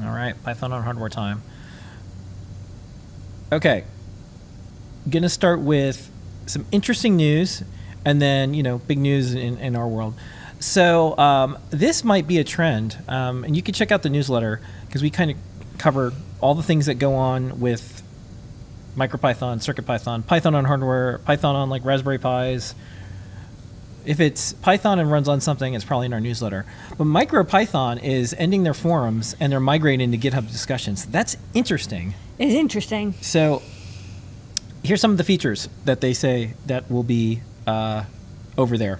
All right, Python on hardware time. Okay, gonna start with some interesting news, and then you know big news in, in our world. So um, this might be a trend, um, and you can check out the newsletter because we kind of cover all the things that go on with MicroPython, CircuitPython, Python on hardware, Python on like Raspberry Pis. If it's Python and runs on something, it's probably in our newsletter. But MicroPython is ending their forums and they're migrating to GitHub discussions. That's interesting. It's interesting. So here's some of the features that they say that will be uh, over there.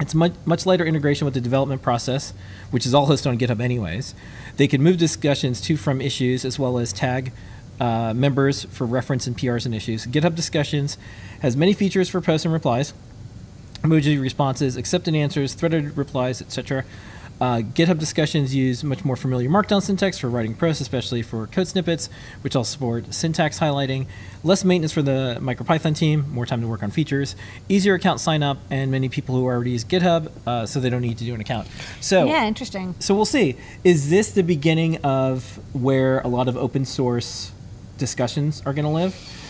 It's much, much lighter integration with the development process, which is all hosted on GitHub anyways. They can move discussions to from issues as well as tag uh, members for reference in PRs and issues. GitHub discussions has many features for posts and replies emoji responses, accepted answers, threaded replies, etc. Uh, GitHub discussions use much more familiar Markdown syntax for writing prose, especially for code snippets, which also support syntax highlighting. Less maintenance for the MicroPython team, more time to work on features. Easier account sign up, and many people who already use GitHub, uh, so they don't need to do an account. So yeah, interesting. So we'll see. Is this the beginning of where a lot of open source discussions are going to live?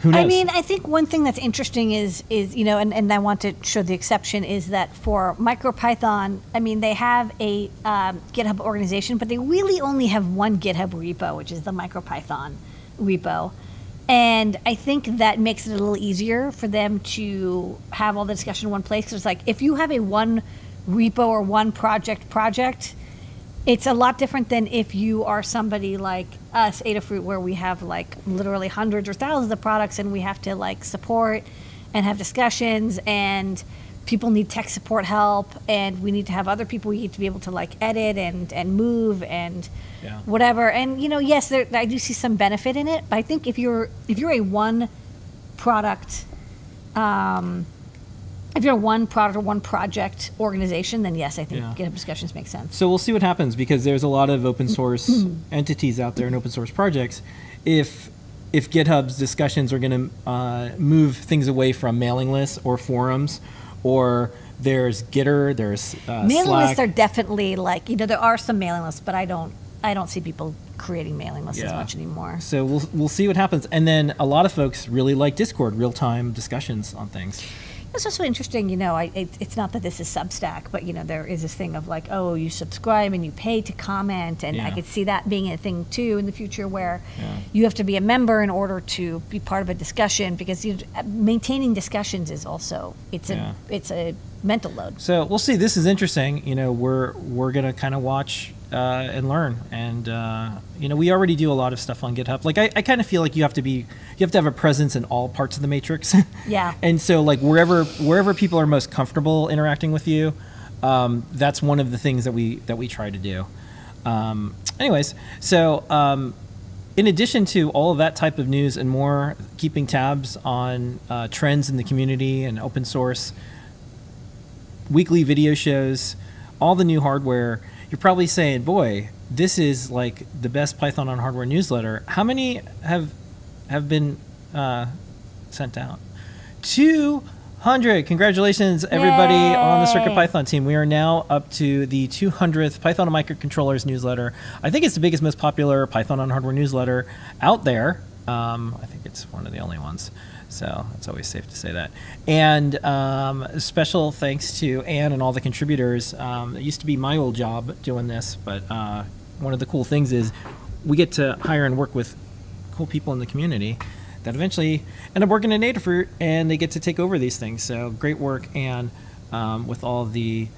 Who knows? I mean, I think one thing that's interesting is is you know, and, and I want to show the exception is that for MicroPython, I mean, they have a um, GitHub organization, but they really only have one GitHub repo, which is the MicroPython repo. And I think that makes it a little easier for them to have all the discussion in one place. Because it's like if you have a one repo or one project project, it's a lot different than if you are somebody like us, Adafruit, where we have like literally hundreds or thousands of products and we have to like support and have discussions and people need tech support help and we need to have other people we need to be able to like edit and and move and Yeah. whatever and you know yes there, i do see some benefit in it but i think if you're if you're a one product um, if you're a one product or one project organization then yes i think Yeah. github discussions make sense So we'll see what happens because there's a lot of open source entities out there and open source projects. If if GitHub's discussions are going to uh, move things away from mailing lists or forums, or there's Gitter, there's uh, mailing Slack. lists are definitely like you know there are some mailing lists but i don't i don't see people creating mailing lists as much anymore so we'll we'll see what happens. And then a lot of folks really like Discord, real time discussions on things. It's also interesting, you know, I, it, it's not that this is Substack, but, you know, there is this thing of like, oh, you subscribe and you pay to comment. And I could see that being a thing too in the future where Yeah. you have to be a member in order to be part of a discussion because you, uh, maintaining discussions is also, it's, Yeah. a, it's a mental load. So we'll see. This is interesting. You know, we're we're gonna kind of watch uh, and learn. And uh, you know, we already do a lot of stuff on GitHub. Like I, I kind of feel like you have to be you have to have a presence in all parts of the matrix. Yeah. and so like wherever wherever people are most comfortable interacting with you, um, that's one of the things that we that we try to do. Um, anyways, so. Um, in addition to all of that type of news and more, keeping tabs on uh, trends in the community and open source, weekly video shows, all the new hardware, you're probably saying, boy, this is like the best Python on hardware newsletter. How many have have been uh, sent out? 200. Congratulations, everybody on the Circuit Python team. We are now up to the 200th Python on Microcontrollers newsletter. I think it's the biggest, most popular Python on hardware newsletter out there. Um, I think it's one of the only ones. So it's always safe to say that. And um, special thanks to Anne and all the contributors. Um, it used to be my old job doing this, but uh, one of the cool things is we get to hire and work with cool people in the community that eventually end up working at Adafruit and they get to take over these things. So great work, Anne, um, with all the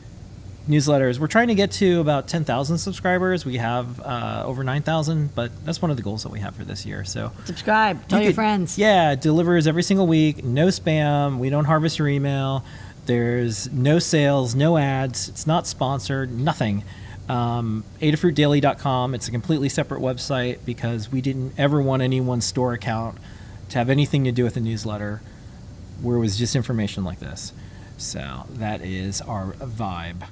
newsletters. We're trying to get to about 10,000 subscribers. We have uh, over 9,000, but that's one of the goals that we have for this year. So Subscribe, tell you your could- friends. Yeah, delivers every single week. No spam. We don't harvest your email. There's no sales, no ads. It's not sponsored. Nothing. Um, Adafruitdaily.com. It's a completely separate website because we didn't ever want anyone's store account to have anything to do with the newsletter, where it was just information like this. So that is our vibe.